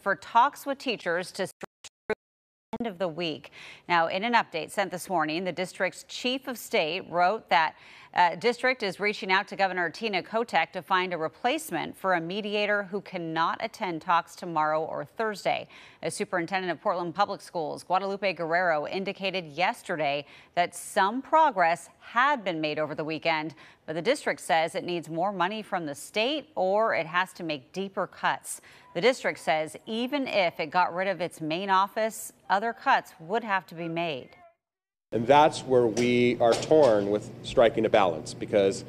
for talks with teachers to end of the week. Now, in an update sent this morning, the district's chief of state wrote that uh, district is reaching out to Governor Tina Kotek to find a replacement for a mediator who cannot attend talks tomorrow or Thursday. A superintendent of Portland Public Schools, Guadalupe Guerrero, indicated yesterday that some progress had been made over the weekend, but the district says it needs more money from the state or it has to make deeper cuts. The district says even if it got rid of its main office, other cuts would have to be made. And that's where we are torn with striking a balance because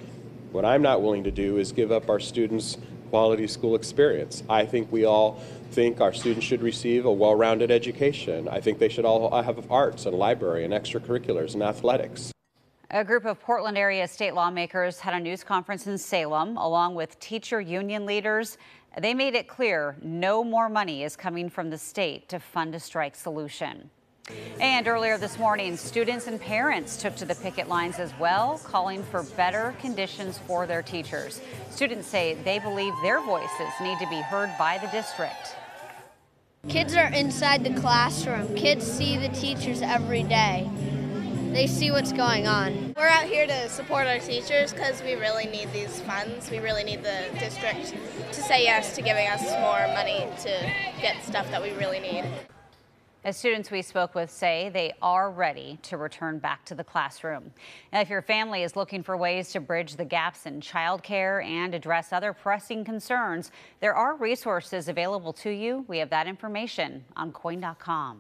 what I'm not willing to do is give up our students quality school experience. I think we all think our students should receive a well-rounded education. I think they should all have arts and library and extracurriculars and athletics. A group of Portland area state lawmakers had a news conference in Salem along with teacher union leaders. They made it clear no more money is coming from the state to fund a strike solution. And earlier this morning, students and parents took to the picket lines as well, calling for better conditions for their teachers. Students say they believe their voices need to be heard by the district. Kids are inside the classroom. Kids see the teachers every day. They see what's going on. We're out here to support our teachers because we really need these funds. We really need the district to say yes to giving us more money to get stuff that we really need. As students we spoke with say they are ready to return back to the classroom. Now, if your family is looking for ways to bridge the gaps in childcare and address other pressing concerns, there are resources available to you. We have that information on KOIN.com.